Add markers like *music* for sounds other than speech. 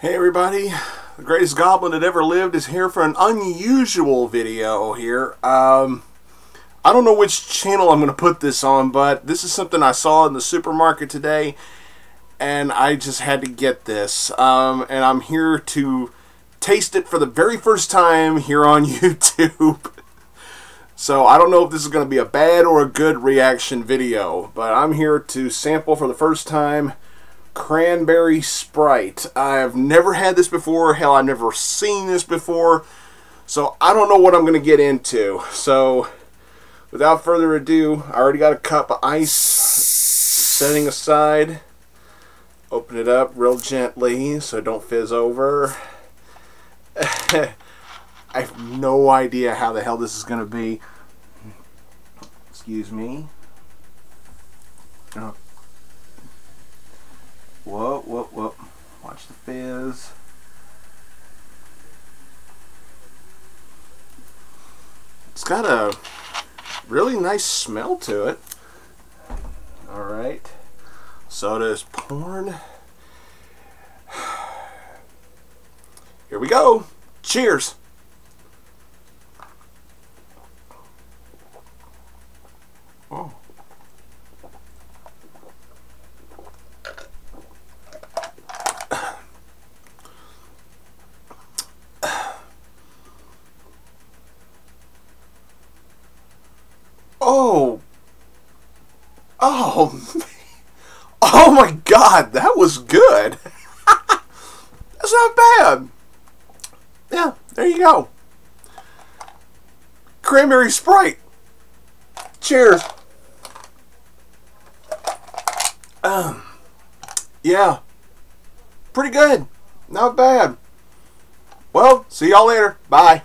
Hey everybody, the greatest goblin that ever lived is here for an unusual video here. Um, I don't know which channel I'm going to put this on, but this is something I saw in the supermarket today, and I just had to get this. Um, and I'm here to taste it for the very first time here on *laughs* YouTube. So I don't know if this is going to be a bad or a good reaction video, but I'm here to sample for the first time cranberry sprite. I've never had this before. Hell, I've never seen this before. So I don't know what I'm going to get into. So without further ado, I already got a cup of ice setting aside. Open it up real gently so it don't fizz over. *laughs* I have no idea how the hell this is going to be. Excuse me. Oh. Whoa, whoa, whoa. Watch the fizz. It's got a really nice smell to it. Alright. Soda's pouring. *sighs* Here we go. Cheers. Oh. Oh. *laughs* Oh my god, that was good. *laughs* That's not bad. Yeah, there you go. Cranberry Sprite. Cheers. Um, yeah. Pretty good. Not bad. Well, see y'all later. Bye.